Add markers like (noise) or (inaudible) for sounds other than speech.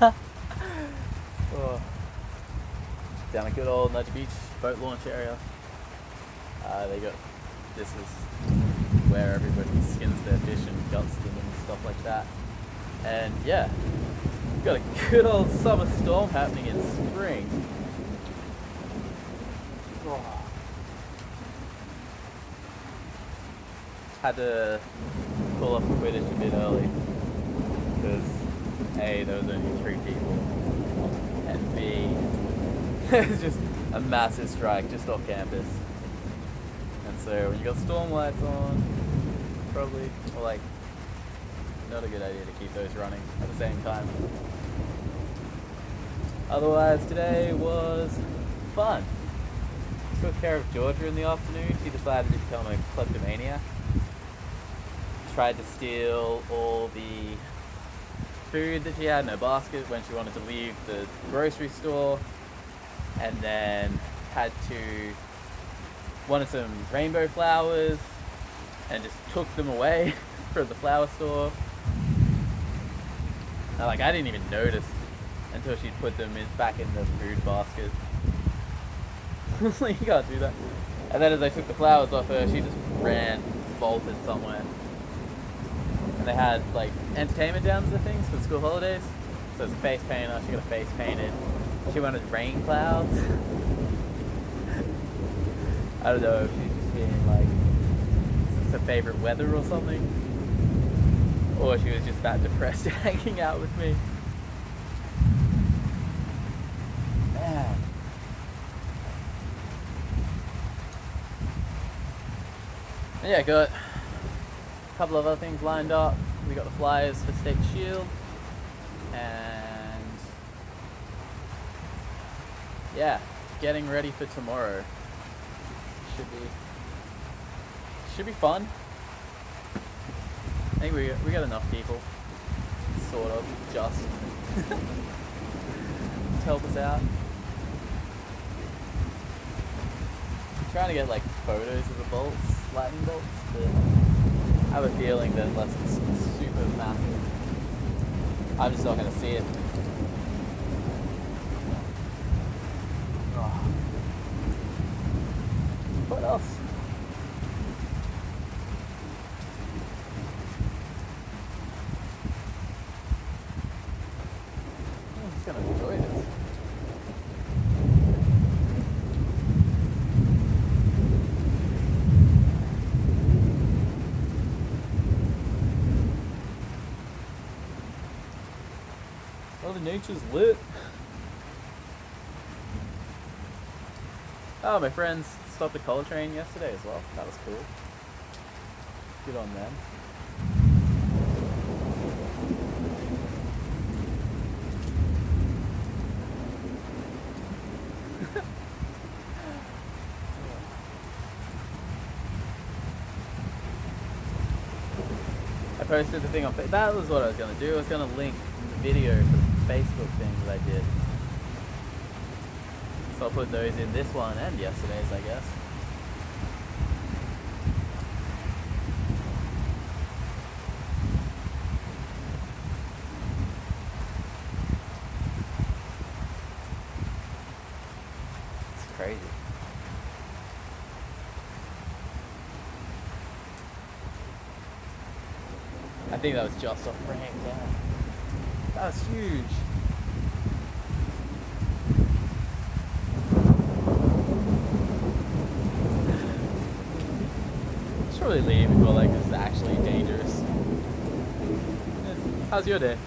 oh. Down a good old Nudgee Beach boat launch area. Uh, they got this is where everybody skins their fish and guts them and stuff like that. And yeah, got a good old summer storm happening in spring. Oh. Had to pull off the Quidditch a bit early because A, there was only three people, and B, there's (laughs) just a massive strike just off campus. And so when you got storm lights on, probably, or like, not a good idea to keep those running at the same time. Otherwise, today was fun. Took care of Georgia in the afternoon. She decided to become a kleptomaniac. Tried to steal all the food that she had in her basket when she wanted to leave the grocery store. And then had to wanted some rainbow flowers and just took them away (laughs) from the flower store. And, like I didn't even notice until she'd put them in, back in the food basket. (laughs) you can't do that. And then as I took the flowers off her, she just ran, bolted somewhere. And they had like entertainment downs and things for the school holidays. So it's a face painter, oh, she got a face painted. She wanted rain clouds. I don't know if she's just being like it's her favorite weather or something. Or she was just that (laughs) depressed hanging out with me. Man. Yeah, got a couple of other things lined up. We got the flyers for State Shield. And yeah, getting ready for tomorrow. Should be should be fun. I think we we got enough people, sort of, just (laughs) to help us out. trying to get like photos of the bolts, lightning bolts, but have a feeling that unless it's super massive, I'm just not going to see it. Oh. What else? I'm just going to enjoy this. Mother Nature's lit. Oh, my friends stopped a coal train yesterday as well. That was cool. Good on them. (laughs) I posted the thing on Fa- that was what I was gonna do. I was gonna link the video the Facebook thing that I did. So I'll put those in this one and yesterday's, I guess. It's crazy. I think that was just off Frank, yeah. That was huge. Probably leave before like this is actually dangerous. How's your day?